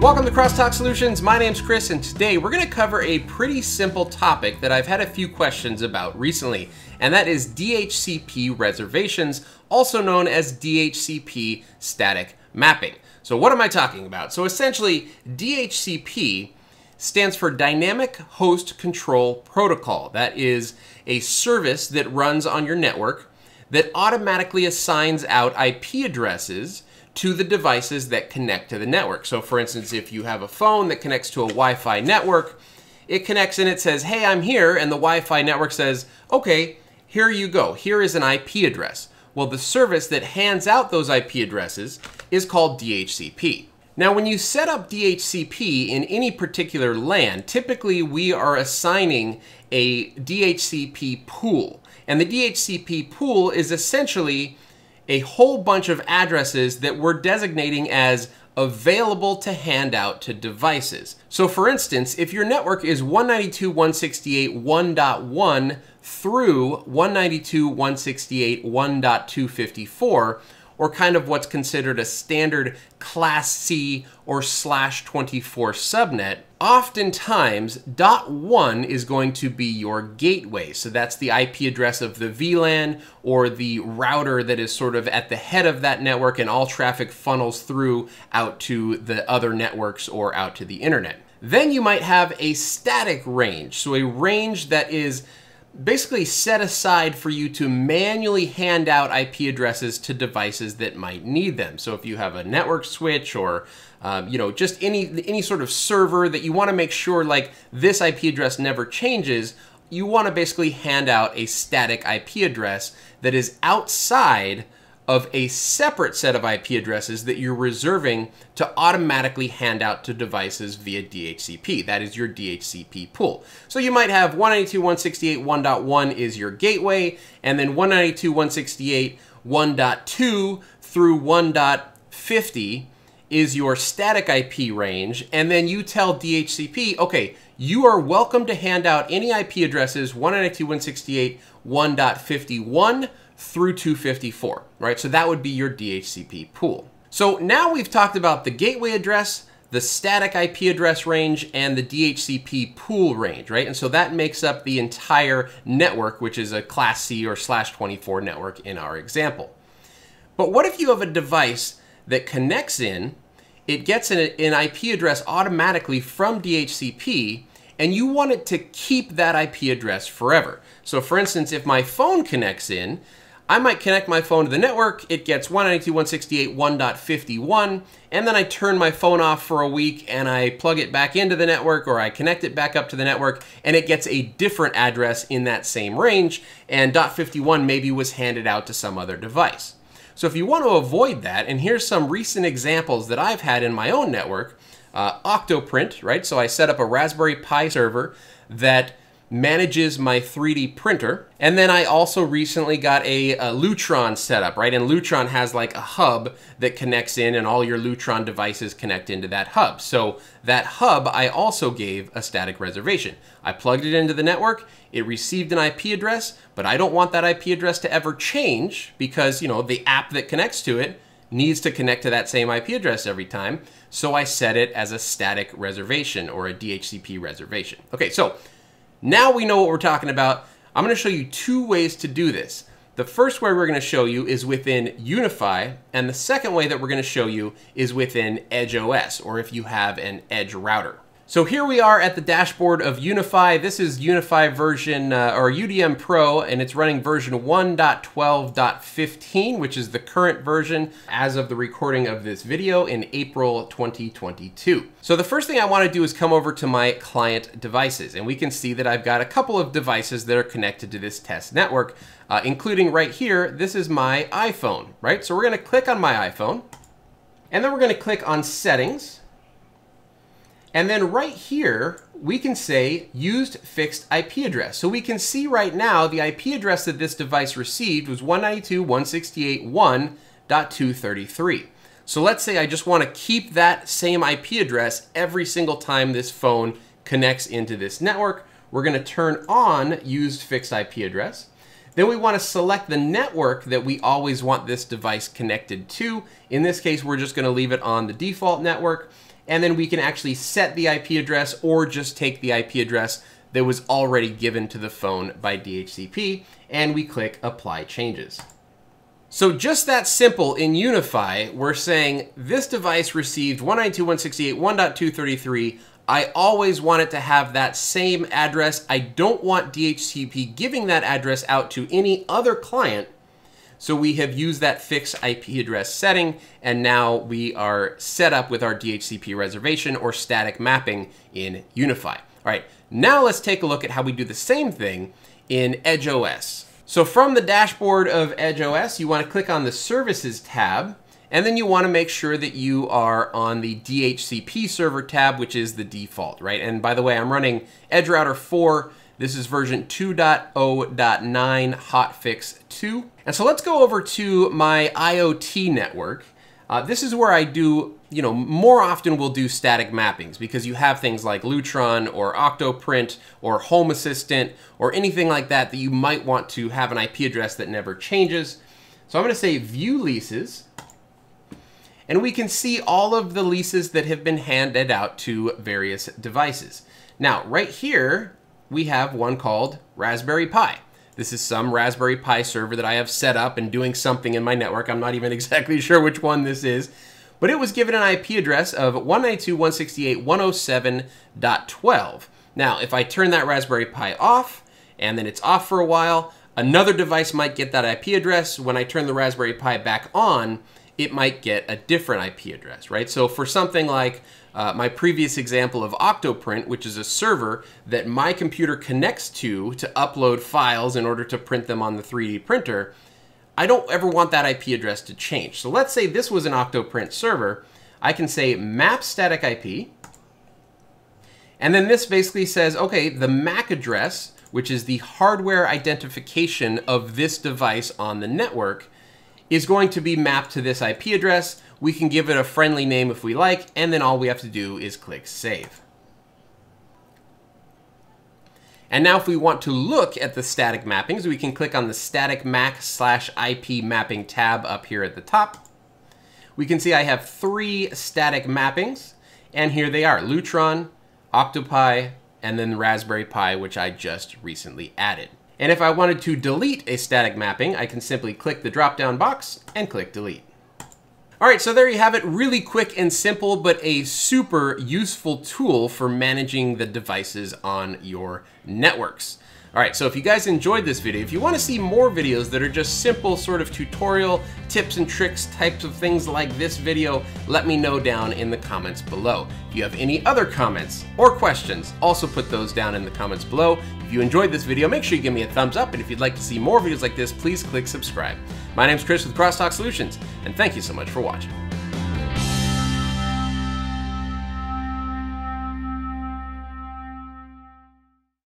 Welcome to Crosstalk Solutions. My name's Chris, and today we're going to cover a pretty simple topic that I've had a few questions about recently, and that is DHCP reservations, also known as DHCP static mapping. So, what am I talking about? So, essentially, DHCP stands for Dynamic Host Control Protocol. That is a service that runs on your network that automatically assigns out IP addresses to the devices that connect to the network. So for instance, if you have a phone that connects to a Wi-Fi network, it connects and it says, hey, I'm here, and the Wi-Fi network says, okay, here you go, here is an IP address. Well, the service that hands out those IP addresses is called DHCP. Now, when you set up DHCP in any particular LAN, typically we are assigning a DHCP pool. And the DHCP pool is essentially a whole bunch of addresses that we're designating as available to hand out to devices. So for instance, if your network is 192.168.1.1 through 192.168.1.254, or kind of what's considered a standard class C or slash 24 subnet, oftentimes dot one is going to be your gateway. So that's the IP address of the VLAN or the router that is sort of at the head of that network and all traffic funnels through out to the other networks or out to the internet. Then you might have a static range. So a range that is basically set aside for you to manually hand out IP addresses to devices that might need them. So if you have a network switch or um, you know just any any sort of server that you want to make sure like this IP address never changes, you want to basically hand out a static IP address that is outside of a separate set of IP addresses that you're reserving to automatically hand out to devices via DHCP. That is your DHCP pool. So you might have 192.168.1.1 is your gateway, and then 192.168.1.2 through 1.50 is your static IP range, and then you tell DHCP, okay, you are welcome to hand out any IP addresses 192.168.1.51 through 254, right? So that would be your DHCP pool. So now we've talked about the gateway address, the static IP address range, and the DHCP pool range, right? And so that makes up the entire network, which is a class C or slash 24 network in our example. But what if you have a device that connects in, it gets an, an IP address automatically from DHCP, and you want it to keep that IP address forever. So for instance, if my phone connects in, I might connect my phone to the network, it gets 192.168.1.51, and then I turn my phone off for a week and I plug it back into the network or I connect it back up to the network and it gets a different address in that same range, and .51 maybe was handed out to some other device. So if you want to avoid that, and here's some recent examples that I've had in my own network, uh, Octoprint, right? So I set up a Raspberry Pi server that manages my 3D printer. And then I also recently got a, a, Lutron setup, right? And Lutron has like a hub that connects in and all your Lutron devices connect into that hub. So that hub I also gave a static reservation. I plugged it into the network, it received an IP address, but I don't want that IP address to ever change because, you know, the app that connects to it needs to connect to that same IP address every time. So I set it as a static reservation or a DHCP reservation. Okay, so now we know what we're talking about. I'm going to show you two ways to do this. The first way we're going to show you is within UniFi, and the second way that we're going to show you is within EdgeOS, or if you have an Edge router. So here we are at the dashboard of UniFi. This is UniFi version, uh, or UDM Pro, and it's running version 1.12.15, which is the current version as of the recording of this video in April 2022. So the first thing I wanna do is come over to my client devices, and we can see that I've got a couple of devices that are connected to this test network, uh, including right here, this is my iPhone, right? So we're gonna click on my iPhone, and then we're gonna click on Settings, and then right here, we can say used fixed IP address. So we can see right now the IP address that this device received was 192.168.1.233. So let's say I just want to keep that same IP address every single time this phone connects into this network. We're going to turn on used fixed IP address. Then we want to select the network that we always want this device connected to. In this case, we're just going to leave it on the default network. And then we can actually set the IP address or just take the IP address that was already given to the phone by DHCP, and we click Apply Changes. So just that simple in UniFi, we're saying this device received 192.168.1.233. I always want it to have that same address. I don't want DHCP giving that address out to any other client. So we have used that fixed IP address setting, and now we are set up with our DHCP reservation or static mapping in UniFi. All right, now let's take a look at how we do the same thing in EdgeOS. So from the dashboard of EdgeOS, you want to click on the Services tab, and then you want to make sure that you are on the DHCP server tab, which is the default, right? And by the way, I'm running EdgeRouter 4. This is version 2.0.9 hotfix 2. And so let's go over to my IoT network. Uh, this is where I do, you know, more often we'll do static mappings because you have things like Lutron or Octoprint or Home Assistant or anything like that that you might want to have an IP address that never changes. So I'm going to say view leases. And we can see all of the leases that have been handed out to various devices. Now, right here, we have one called Raspberry Pi. This is some Raspberry Pi server that I have set up and doing something in my network. I'm not even exactly sure which one this is, but it was given an IP address of 192.168.107.12. Now, if I turn that Raspberry Pi off, and then it's off for a while, another device might get that IP address. When I turn the Raspberry Pi back on, it might get a different IP address, right? So for something like uh, my previous example of Octoprint, which is a server that my computer connects to to upload files in order to print them on the 3D printer, I don't ever want that IP address to change. So let's say this was an Octoprint server. I can say map static IP, and then this basically says, okay, the MAC address, which is the hardware identification of this device on the network, is going to be mapped to this IP address, we can give it a friendly name if we like, and then all we have to do is click Save. And now if we want to look at the static mappings, we can click on the static MAC slash IP mapping tab up here at the top. We can see I have three static mappings, and here they are, Lutron, Octopi, and then Raspberry Pi, which I just recently added. And if I wanted to delete a static mapping, I can simply click the drop-down box and click delete. All right, so there you have it. Really quick and simple, but a super useful tool for managing the devices on your networks. All right, so if you guys enjoyed this video, if you want to see more videos that are just simple sort of tutorial tips and tricks types of things like this video, let me know down in the comments below. If you have any other comments or questions, also put those down in the comments below. If you enjoyed this video, make sure you give me a thumbs up, and if you'd like to see more videos like this, please click subscribe. My name's Chris with Crosstalk Solutions, and thank you so much for watching.